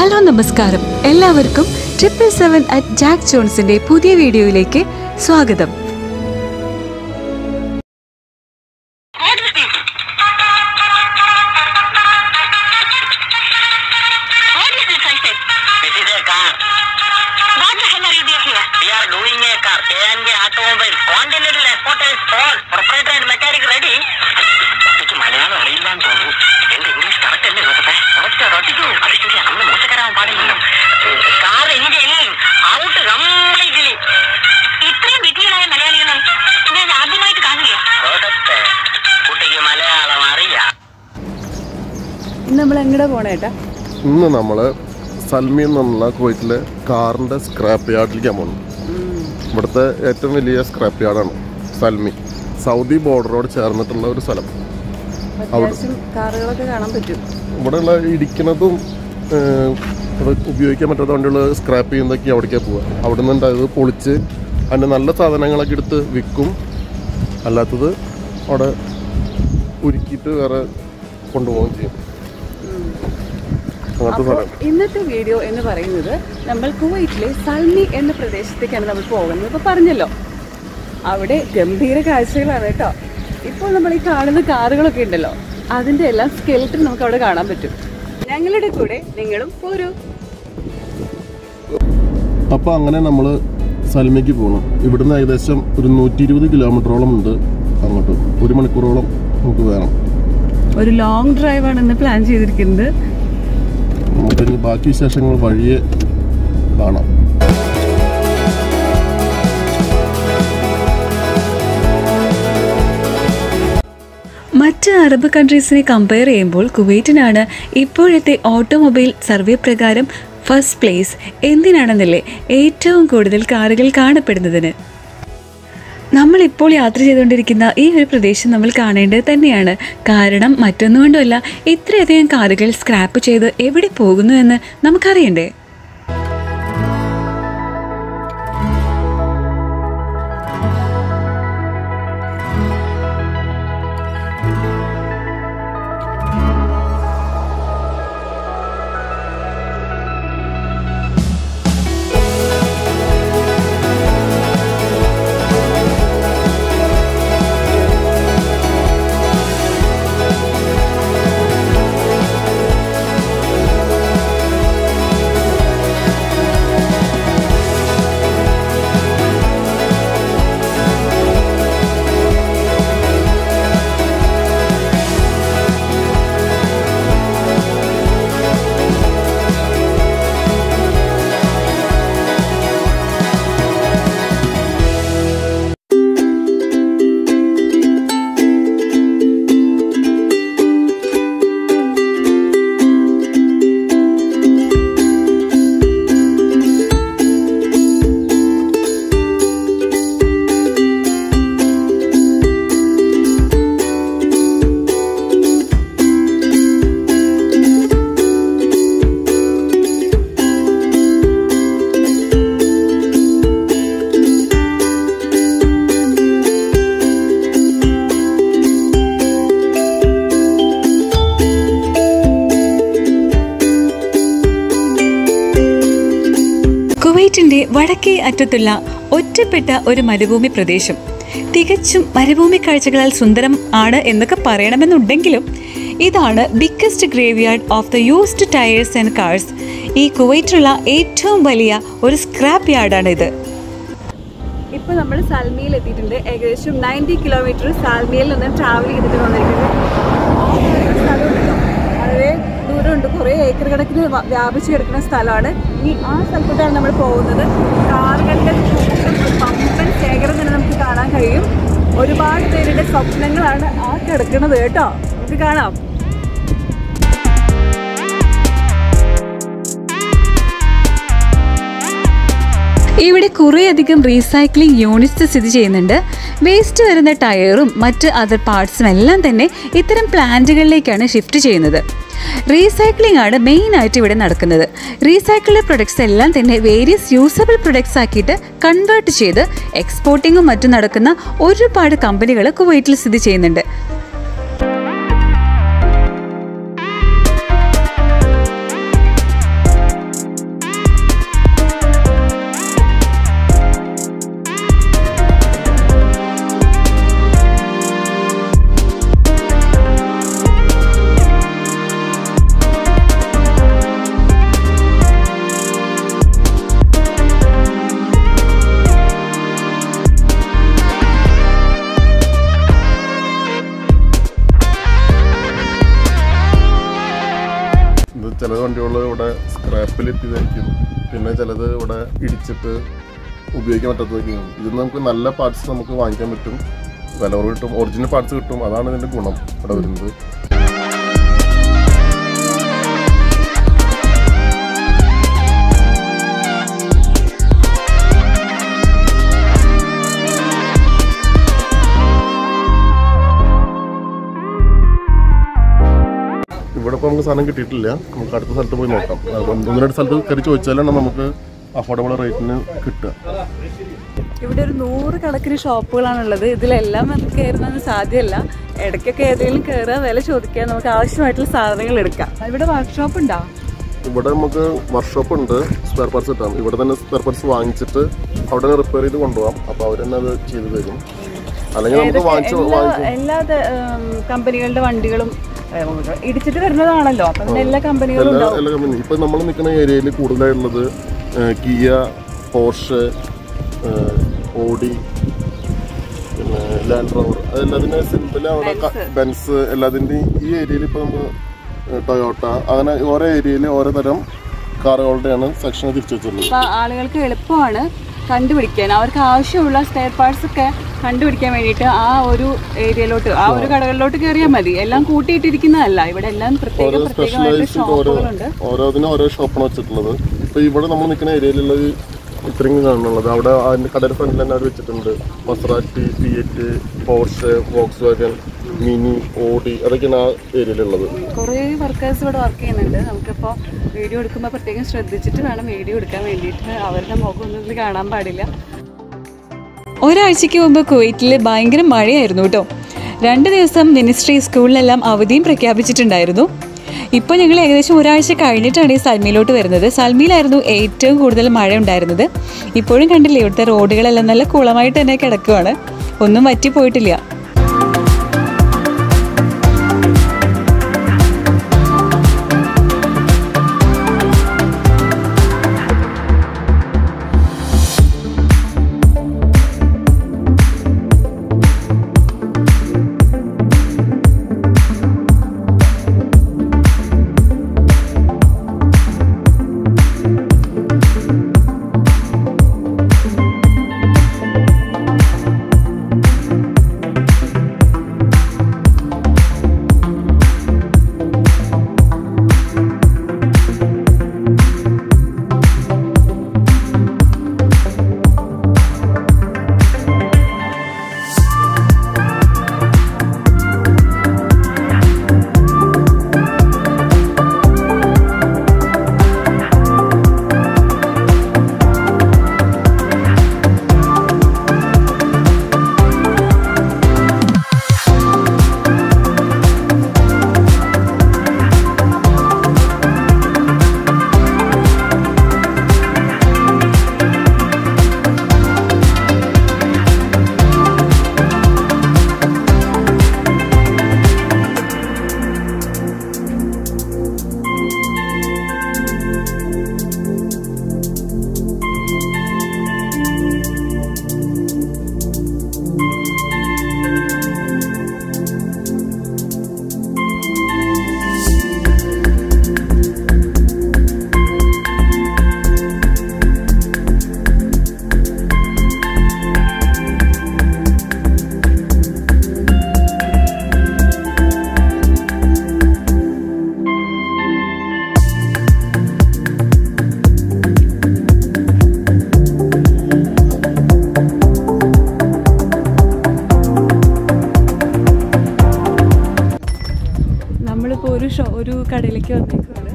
Hello നമസ്കാരം. എല്ലാവർക്കും triple seven at Jack ജോൺസിന്റെ പുതിയ വീഡിയോയിലേക്ക് സ്വാഗതം. എങ്ങടെ പോണേട്ടാ ഇന്ന് നമ്മൾ സൽമി എന്നുള്ള കുവൈറ്റിലെ കാറിന്റെ സ്ക്രാപ്പ് യാർഡിലേക്കാണ് പോകുന്നത് ഇവിടുത്തെ ഏറ്റവും വലിയ സ്ക്രാപ്പ് യാർഡാണ് സൽമി. സൗദി ബോർഡറോട് ചേർന്നിട്ടുള്ള ഒരു സ്ഥലം. കാറുകളൊക്കെ കാണാൻ പറ്റും. ഇവിടെയുള്ള ഇടിക്കുന്നതും ഉപയോഗിക്കാൻ പറ്റാത്ത വണ്ടികൾ സ്ക്രാപ്പ് ചെയ്യുന്നതൊക്കെ അവിടേക്കാണ് പോവുക. അവിടെ നിന്ന് അത് പൊളിച്ച് അതിന്റെ നല്ല സാധനങ്ങളൊക്കെ എടുത്ത് വിൽക്കും. അല്ലാത്തത് അവിടെ ഉരുക്കിയിട്ട് വേറെ കൊണ്ടുപോവുകയും ചെയ്യും. ഇന്നത്തെ വീഡിയോ എന്ന് പറയുന്നത് നമ്മൾ കുവൈറ്റിലെ സൽമി എന്ന പ്രദേശത്തേക്കാണ് നമ്മൾ പോകുന്നത്. ഇപ്പോൾ പറഞ്ഞല്ലോ അവിടെ ഗംഭീര കാഴ്ചകളാണ് കേട്ടോ. ഇപ്പോൾ നമ്മൾ ഈ കാണുന്ന കാറുകളൊക്കെ ഉണ്ടല്ലോ അതിന്റെ എല്ലാം സ്കെൽട്ടൺ നമുക്ക് അവിടെ കാണാൻ പറ്റും. ഞങ്ങളുടെ കൂടെ നിങ്ങളും പോരൂ. അപ്പോൾ അങ്ങനെ നമ്മൾ സൽമിക്ക് പോകണം ഇവിടുന്ന് ഏകദേശം ഒരു നൂറ്റി ഇരുപത് കിലോമീറ്ററോളം ഉണ്ട് അങ്ങോട്ട്. ഒരു മണിക്കൂറോളം നമുക്ക് വേണം. ഒരു ലോങ് ആണ് ഇന്ന് പ്ലാൻ ചെയ്തിരിക്കുന്നത്. നമുക്കിനി ബാക്കി വിശേഷങ്ങൾ വഴിയെ കാണാം. മറ്റ് അറബ് കൺട്രീസിനെ കമ്പയർ ചെയ്യുമ്പോൾ കുവൈറ്റിനാണ് ഇപ്പോഴത്തെ ഓട്ടോമൊബൈൽ സർവേ പ്രകാരം ഫസ്റ്റ് പ്ലേസ് എന്തിനാണെന്നല്ലേ ഏറ്റവും കൂടുതൽ കാറുകൾ കാണപ്പെടുന്നതിന്? നമ്മൾ ഇപ്പോൾ യാത്ര ചെയ്തുകൊണ്ടിരിക്കുന്ന ഈ ഒരു പ്രദേശം നമ്മൾ കാണേണ്ടത് തന്നെയാണ്. കാരണം മറ്റൊന്നുകൊണ്ടുമല്ല ഇത്രയധികം കാറുകൾ സ്ക്രാപ്പ് ചെയ്ത് എവിടെ പോകുന്നു എന്ന് നമുക്കറിയണ്ടേ? വടക്കേ അറ്റത്തുള്ള ഒറ്റപ്പെട്ട ഒരു മരുഭൂമി പ്രദേശം. തികച്ചും മരുഭൂമി കാഴ്ചകളാൽ സുന്ദരം ആണ് എന്നൊക്കെ പറയണമെന്നുണ്ടെങ്കിലും ഇതാണ് biggest graveyard of the used tyres and cars ഈ കുവൈറ്റിലുള്ള ഏറ്റവും വലിയ ഒരു സ്ക്രാപ്പ് യാർഡാണ് ഇത്. ഇപ്പോൾ നമ്മൾ സാൽമിയിൽ എത്തിയിട്ടുണ്ട്. ഏകദേശം നയന്റി കിലോമീറ്റർ സാൽമിയിൽ നിന്ന് ട്രാവൽ ചെയ്തിട്ട് വന്നിരിക്കുന്നത് വളരെ ദൂരമുണ്ട്. കുറേ ഏക്കർ കണക്കിന് വ്യാപിച്ചു വ്യാപിച്ച് കിടക്കുന്ന സ്ഥലമാണ്. ഇനി ആ സ്ഥലത്തോട്ടാണ് നമ്മൾ പോകുന്നത്. കാറുകളുടെ പമ്പൻ ശേഖരം തന്നെ നമുക്ക് കാണാൻ കഴിയും. ഒരുപാട് പേരുടെ സ്വപ്നങ്ങളാണ് ആ കിടക്കുന്നത് കേട്ടോ. നമുക്ക് കാണാം. ഇവിടെ കുറേയധികം റീസൈക്ലിംഗ് യൂണിറ്റ്സ് സ്ഥിതി ചെയ്യുന്നുണ്ട്. വേസ്റ്റ് വരുന്ന ടയറും മറ്റ് അതർ പാർട്സും എല്ലാം തന്നെ ഇത്തരം പ്ലാന്റുകളിലേക്കാണ് ഷിഫ്റ്റ് ചെയ്യുന്നത്. റീസൈക്ലിംഗ് ആണ് മെയിൻ ആയിട്ട് ഇവിടെ നടക്കുന്നത്. റീസൈക്കിൾഡ് പ്രൊഡക്ട്സ് എല്ലാം തന്നെ വേരിയസ് യൂസബിൾ പ്രൊഡക്ട്സ് ആക്കിയിട്ട് കൺവേർട്ട് ചെയ്ത് എക്സ്പോർട്ടിങ്ങും മറ്റും നടക്കുന്ന ഒരുപാട് കമ്പനികൾ കുവൈറ്റിൽ സ്ഥിതി ചെയ്യുന്നുണ്ട്. ചില വണ്ടികൾ ഇവിടെ സ്ക്രാപ്പിൽ എത്തിയതായിരിക്കും പിന്നെ ചിലത് ഇവിടെ ഇടിച്ചിട്ട് ഉപയോഗിക്കാൻ പറ്റാത്തതൊക്കെയാണ് ഇതിൽ നമുക്ക് നല്ല പാർട്സ് നമുക്ക് വാങ്ങിക്കാൻ പറ്റും. വില കിട്ടും. ഒറിജിനൽ പാർട്സ് കിട്ടും. അതാണ് ഇതിന്റെ ഗുണം ഇവിടെ വരുന്നത്. ഇപ്പോൾ നമുക്ക് സാധനം കിട്ടിയിട്ടില്ല. നമുക്ക് അടുത്ത സ്ഥലത്ത് പോയി നോക്കാം. അപ്പം ഒന്ന് രണ്ട് സ്ഥലത്ത് കയറി ചോദിച്ചാലാണ് നമുക്ക് അഫോർഡബിൾ റേറ്റിന് കിട്ടുക. ഇവിടെ ഒരു നൂറ് കണക്കിന് ഷോപ്പുകളാണുള്ളത്. ഇതിലെല്ലാം നമുക്ക് കയറുന്നതിന് സാധ്യമല്ല. ഇടയ്ക്കൊക്കെ ഏതെങ്കിലും കയറുക വില ചോദിക്കുക നമുക്ക് ആവശ്യമായിട്ടുള്ള സാധനങ്ങൾ എടുക്കാം. ഇവിടെ വർക്ക്ഷോപ്പ് ഉണ്ടോ? ഇവിടെ നമുക്ക് വർക്ക്ഷോപ്പ് ഉണ്ട്. സ്പെയർ പാർട്സ് കിട്ടാം ഇവിടെ തന്നെ സ്പെയർ പാർട്സ് വാങ്ങിച്ചിട്ട് അവിടെ തന്നെ റിപ്പയർ ചെയ്ത് കൊണ്ടുപോകാം. അപ്പോൾ അവർ തന്നെ അത് ചെയ്തു തരും. അല്ലെങ്കിൽ നമുക്ക് വാങ്ങിച്ചു എല്ലാ കമ്പനികളുടെ വണ്ടികളും ഇടിച്ചിട്ട് വരുന്നതാണല്ലോ. അപ്പൊ പിന്നെ എല്ലാ കമ്പനികളും എല്ലാ എല്ലാ കമ്പനി ഇപ്പൊ നമ്മൾ നിൽക്കുന്ന ഏരിയയിൽ കൂടുതലായിട്ടുള്ളത് കിയ പോർഷ് ഓഡി പിന്നെ ലാൻഡ് റോവർ. അതെല്ലാതിന്റെ സിമ്പിൾ അവിടെ ബെൻസ് എല്ലാത്തിന്റെയും ഈ ഏരിയയിൽ ഇപ്പൊ നമ്മൾ ടൊയോട്ട അങ്ങനെ ഓരോ ഏരിയയിൽ ഓരോ തരം കാറുകളുടെയാണ് സെക്ഷൻ തിരിച്ചു വെച്ചിട്ടുള്ളത്. ആളുകൾക്ക് എളുപ്പമാണ് കണ്ടുപിടിക്കാൻ. അവർക്ക് ആവശ്യമുള്ള സ്പെയർ പാർട്സ് ഒക്കെ കണ്ടുപിടിക്കാൻ വേണ്ടിയിട്ട് ആ ഒരു ഏരിയയിലോട്ട് ആ ഒരു കടകളിലോട്ട് കയറിയാൽ മതി. എല്ലാം കൂട്ടിയിട്ടിരിക്കുന്നതല്ല. ഇവിടെ എല്ലാം പ്രത്യേക പ്രത്യേകമായിട്ട് ഷോപ്പുകളുണ്ട്. ഓരോന്നിനും ഓരോ ഷോപ്പാണ് വെച്ചിട്ടുള്ളത്. ഇപ്പൊ ഇവിടെ നമ്മൾ നിൽക്കുന്ന ഏരിയയിലുള്ളത് ഇത്രയും കാണുന്നുള്ളത്. അവിടെ അതിന്റെ കടയുടെ ഫ്രണ്ടിൽ തന്നെ അവർ വെച്ചിട്ടുണ്ട്. Maserati Fiat Porsche Volkswagen Mini Audi അതൊക്കെയാണ് ആ ഏരിയയിലുള്ളത്. കുറേ വർക്കേഴ്സ് ഇവിടെ വർക്ക് ചെയ്യുന്നുണ്ട്. നമുക്കിപ്പോൾ വീഡിയോ എടുക്കുമ്പോൾ പ്രത്യേകം ശ്രദ്ധിച്ചിട്ട് വേണം വീഡിയോ എടുക്കാൻ വേണ്ടിയിട്ട്. അവരുടെ മുഖം ഒന്നും കാണാൻ പാടില്ല. ഒരാഴ്ചയ്ക്ക് മുമ്പ് കുവൈറ്റിൽ ഭയങ്കര മഴയായിരുന്നു കേട്ടോ. രണ്ട് ദിവസം മിനിസ്ട്രി സ്കൂളിലെല്ലാം അവധിയും പ്രഖ്യാപിച്ചിട്ടുണ്ടായിരുന്നു. ഇപ്പോൾ ഞങ്ങൾ ഏകദേശം ഒരാഴ്ച കഴിഞ്ഞിട്ടാണ് ഈ സൽമിയിലോട്ട് വരുന്നത്. സൽമിയിലായിരുന്നു ഏറ്റവും കൂടുതൽ മഴ ഉണ്ടായിരുന്നത്. ഇപ്പോഴും കണ്ടില്ലേ ഇവിടുത്തെ റോഡുകളെല്ലാം നല്ല കുളമായിട്ട് തന്നെ കിടക്കുവാണ്. ഒന്നും വറ്റിപ്പോയിട്ടില്ല വന്നേക്കുവാണ്.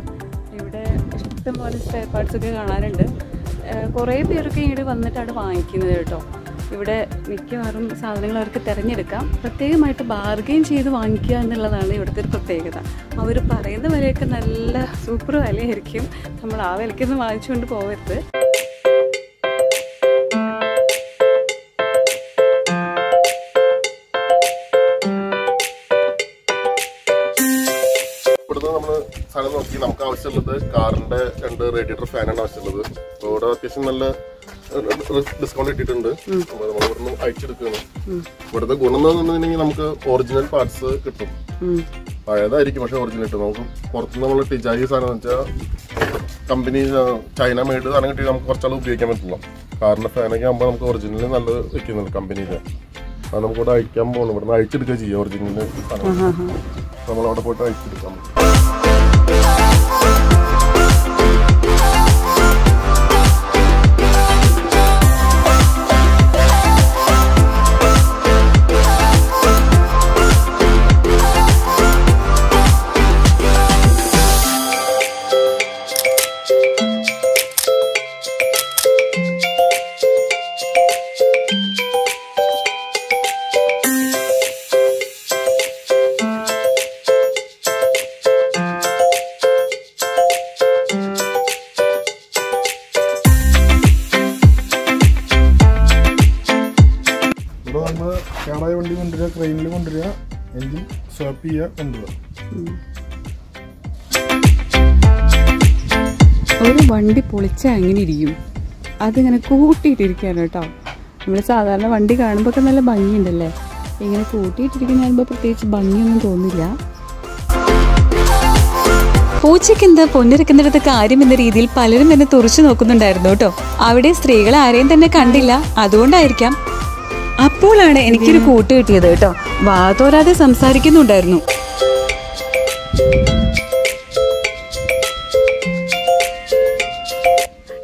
ഇവിടെ ഇഷ്ടംപോലെ സ്പെയർ പാർട്സൊക്കെ കാണാനുണ്ട് ഏഹ് കുറേ പേരൊക്കെ ഇങ്ങോട്ട് വന്നിട്ടാണ് വാങ്ങിക്കുന്നത് കേട്ടോ. ഇവിടെ മിക്കവാറും സാധനങ്ങൾ അവർക്ക് തിരഞ്ഞെടുക്കാം. പ്രത്യേകമായിട്ട് ബാർഗെയിൻ ചെയ്ത് വാങ്ങിക്കുക എന്നുള്ളതാണ് ഇവിടുത്തെ ഒരു പ്രത്യേകത. അവർ പറയുന്ന വിലയൊക്കെ നല്ല സൂപ്പർ വിലയായിരിക്കും. നമ്മൾ ആ വിലയ്ക്കൊന്നും വാങ്ങിച്ചുകൊണ്ട് പോകരുത് സാധനം നോക്കി നമുക്ക് ആവശ്യമുള്ളത് കാറിന്റെ രണ്ട് റേഡിയേറ്റർ ഫാനാണ് ആവശ്യമുള്ളത്. അപ്പോൾ ഇവിടെ അത്യാവശ്യം നല്ല ഡിസ്കൗണ്ട് ഇട്ടിട്ടുണ്ട്. അപ്പോൾ നമ്മൾ ഇവിടുന്ന് അയച്ചെടുക്കുകയാണ്. ഇവിടുത്തെ ഗുണം എന്ന് പറഞ്ഞിട്ടുണ്ടെങ്കിൽ നമുക്ക് ഒറിജിനൽ പാർട്സ് കിട്ടും. പഴയതായിരിക്കും പക്ഷെ ഒറിജിനൽ കിട്ടും. നമുക്ക് പുറത്തുനിന്ന് നമ്മൾ ടിജാരി സാധനം എന്ന് വെച്ചാൽ കമ്പനി ചൈന മേഡ് സാധനം കിട്ടി നമുക്ക് കുറച്ചാൾ ഉപയോഗിക്കാൻ പറ്റില്ല. കാറിന്റെ ഫാനൊക്കെ ആകുമ്പോൾ നമുക്ക് ഒറിജിനൽ നല്ലത് വെക്കുന്നുണ്ട് കമ്പനിയിലെ അത് നമുക്കിവിടെ അയക്കാൻ പോകണം ഇവിടുന്ന് അയച്ചെടുക്കുക ചെയ്യുക ഒറിജിനൽ സാധനം. നമ്മളവിടെ പോയിട്ട് അയച്ചെടുക്കാം. കൊണ്ടുവരിക ട്രെയിനിൽ കൊണ്ടുവരിക എഞ്ചിൻ സ്വാപ്പ് ചെയ്യുക കൊണ്ടുവരിക. ഒരു വണ്ടി പൊളിച്ചാൽ എങ്ങനെ ഇരിക്കും? അതിങ്ങനെ കൂട്ടിയിട്ടിരിക്കുകയാണ് കേട്ടോ. നമ്മൾ സാധാരണ വണ്ടി കാണുമ്പോൾ ഒക്കെ നല്ല ഭംഗിയുണ്ടല്ലേ? ഇങ്ങനെ കൂട്ടിയിട്ടിരിക്കുന്ന കാണുമ്പോൾ പ്രത്യേകിച്ച് ഭംഗിയൊന്നും തോന്നില്ല. പൂച്ചയ്ക്കെന്ത് പൊന്നിരക്കുന്നിടത്ത് കാര്യം എന്ന രീതിയിൽ പലരും എന്നെ തുറച്ചു നോക്കുന്നുണ്ടായിരുന്നു കേട്ടോ. അവിടെ സ്ത്രീകളെ ആരെയും തന്നെ കണ്ടില്ല. അതുകൊണ്ടായിരിക്കാം അപ്പോഴാണ് എനിക്കൊരു കൂട്ട് കിട്ടിയത് കേട്ടോ. വാതോരാതെ സംസാരിക്കുന്നുണ്ടായിരുന്നു.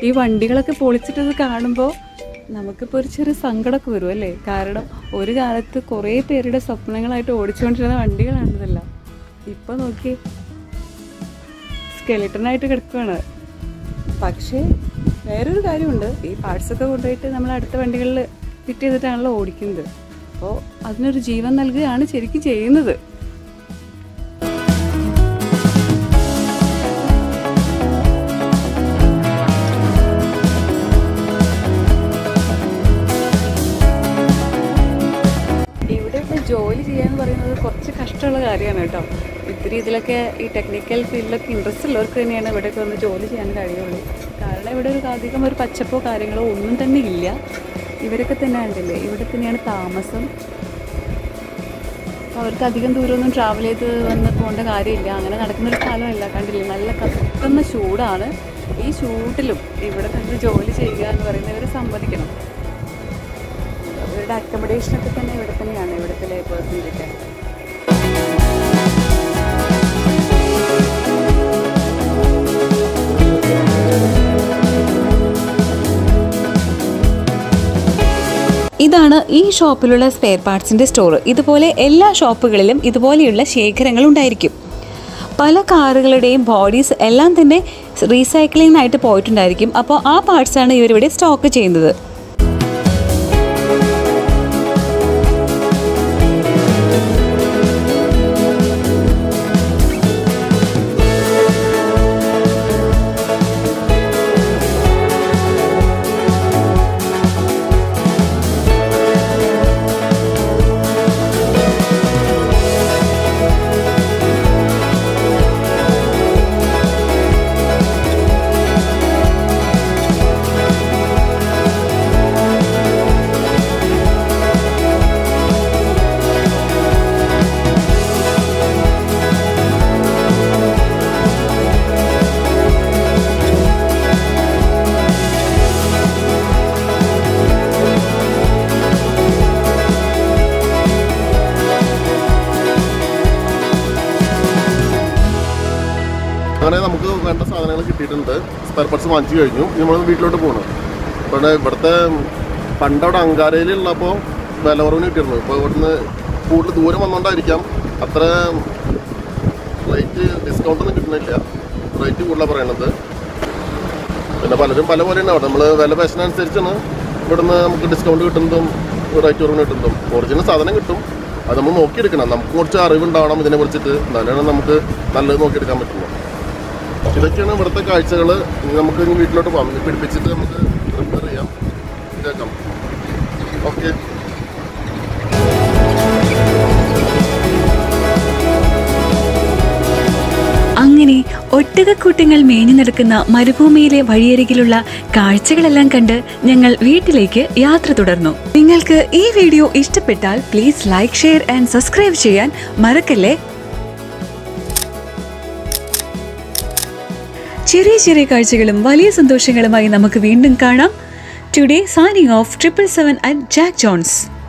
ഈ വണ്ടികളൊക്കെ പൊളിച്ചിട്ടത് കാണുമ്പോൾ നമുക്കിപ്പോൾ ഒരു ചെറിയ സങ്കടമൊക്കെ വരും അല്ലേ? കാരണം ഒരു കാലത്ത് കുറേ പേരുടെ സ്വപ്നങ്ങളായിട്ട് ഓടിച്ചുകൊണ്ടിരുന്ന വണ്ടികളാണിതെല്ലാം. ഇപ്പം നോക്കി സ്കെലിട്ടനായിട്ട് കിടക്കുകയാണ് പക്ഷേ വേറൊരു കാര്യമുണ്ട്. ഈ പാർട്സൊക്കെ കൊണ്ടുപോയിട്ട് നമ്മൾ അടുത്ത വണ്ടികളിൽ ഫിറ്റ് ചെയ്തിട്ടാണല്ലോ ഓടിക്കുന്നത്. അപ്പോൾ അതിനൊരു ജീവൻ നൽകുകയാണ് ശരിക്കും ചെയ്യുന്നത്. ജോലി ചെയ്യാന്ന് പറയുന്നത് കുറച്ച് കഷ്ടമുള്ള കാര്യമാണ് കേട്ടോ. ഇത്തിരി ഇതിലൊക്കെ ഈ ടെക്നിക്കൽ ഫീൽഡിലൊക്കെ ഇൻട്രസ്റ്റ് ഉള്ളവർക്ക് തന്നെയാണ് ഇവിടെയൊക്കെ വന്ന് ജോലി ചെയ്യാൻ കഴിയുള്ളൂ. കാരണം ഇവിടെ ഒരു അധികം ഒരു പച്ചപ്പോ കാര്യങ്ങളോ ഒന്നും തന്നെ ഇല്ല. ഇവരൊക്കെ തന്നെ ഉണ്ടല്ലേ ഇവിടെ തന്നെയാണ് താമസം. അവർക്ക് അധികം ദൂരമൊന്നും ട്രാവൽ ചെയ്ത് വന്ന് പോകേണ്ട കാര്യമില്ല. അങ്ങനെ നടക്കുന്നൊരു സ്ഥലമല്ല കണ്ടില്ലേ? നല്ല കത്തുന്ന ചൂടാണ്. ഈ ചൂട്ടിലും ഇവിടെ തന്നെ ജോലി ചെയ്യുക എന്ന് പറയുന്നവർ സമ്മതിക്കണം. അവരുടെ അക്കോമഡേഷനൊക്കെ തന്നെ ഇവിടെ തന്നെയാണ്. ഇവിടുത്തെ ലേബേഴ്സിന്റെയൊക്കെ ഇതാണ് ഈ ഷോപ്പിലുള്ള സ്പെയർ പാർട്സിന്റെ സ്റ്റോർ ഇതുപോലെ എല്ലാ ഷോപ്പുകളിലും ഇതുപോലെയുള്ള ശേഖരങ്ങൾ ഉണ്ടായിരിക്കും. പല കാറുകളുടെയും ബോഡീസ് എല്ലാം തന്നെ റീസൈക്ലിങ്ങിനായിട്ട് പോയിട്ടുണ്ടായിരിക്കും. അപ്പോൾ ആ പാർട്സാണ് ഇവരിവിടെ സ്റ്റോക്ക് ചെയ്യുന്നത്. സ്പെയർ പാർട്സ് വാങ്ങിച്ചു കഴിഞ്ഞു. നമ്മൾ വീട്ടിലോട്ട് പോകണം ഇവിടെ ഇവിടുത്തെ പണ്ടവിടെ അങ്കാരയിലുള്ളപ്പോൾ വില കുറവിന് കിട്ടിയിരുന്നു. ഇപ്പോൾ ഇവിടുന്ന് കൂടുതൽ ദൂരം വന്നുകൊണ്ടായിരിക്കാം അത്ര റേറ്റ് ഡിസ്കൗണ്ട് ഒന്നും കിട്ടുന്നില്ല. റേറ്റ് കൂടുതലാണ് പറയണത്. പിന്നെ പലരും പല പോലെയാണ് അവിടെ. നമ്മൾ വില പേശനനുസരിച്ചാണ് ഇവിടുന്ന് നമുക്ക് ഡിസ്കൗണ്ട് കിട്ടുന്നതും റേറ്റ് കുറവിന് കിട്ടുന്നതും. ഒറിജിനൽ സാധനം കിട്ടും. അത് നമ്മൾ നോക്കിയെടുക്കണം. നമുക്ക് കുറച്ച് അറിവുണ്ടാവണം ഇതിനെ കുറിച്ചിട്ട്. എന്നാലാണ് നമുക്ക് നല്ലത് നോക്കിയെടുക്കാൻ പറ്റുള്ളൂ. ഇതൊക്കെയാണ് ഇവിടുത്തെ കാഴ്ചകൾ നമുക്ക് വീട്ടിലോട്ട് പോകാം. പിടിപ്പിച്ചിട്ട് നമുക്ക് പ്രിപ്പയർ ചെയ്യാം. ഇതാക്കാം. ഓക്കെ അങ്ങനെ ഒട്ടകക്കൂട്ടങ്ങൾ മേഞ്ഞു നടക്കുന്ന മരുഭൂമിയിലെ വഴിയരികിലുള്ള കാഴ്ചകളെല്ലാം കണ്ട് ഞങ്ങൾ വീട്ടിലേക്ക് യാത്ര തുടർന്നു. നിങ്ങൾക്ക് ഈ വീഡിയോ ഇഷ്ടപ്പെട്ടാൽ please like share and subscribe ചെയ്യാൻ മറക്കല്ലേ? ചെറിയ ചെറിയ കാഴ്ചകളും വലിയ സന്തോഷങ്ങളുമായി നമുക്ക് വീണ്ടും കാണാം. Today signing off triple seven at Jack Jones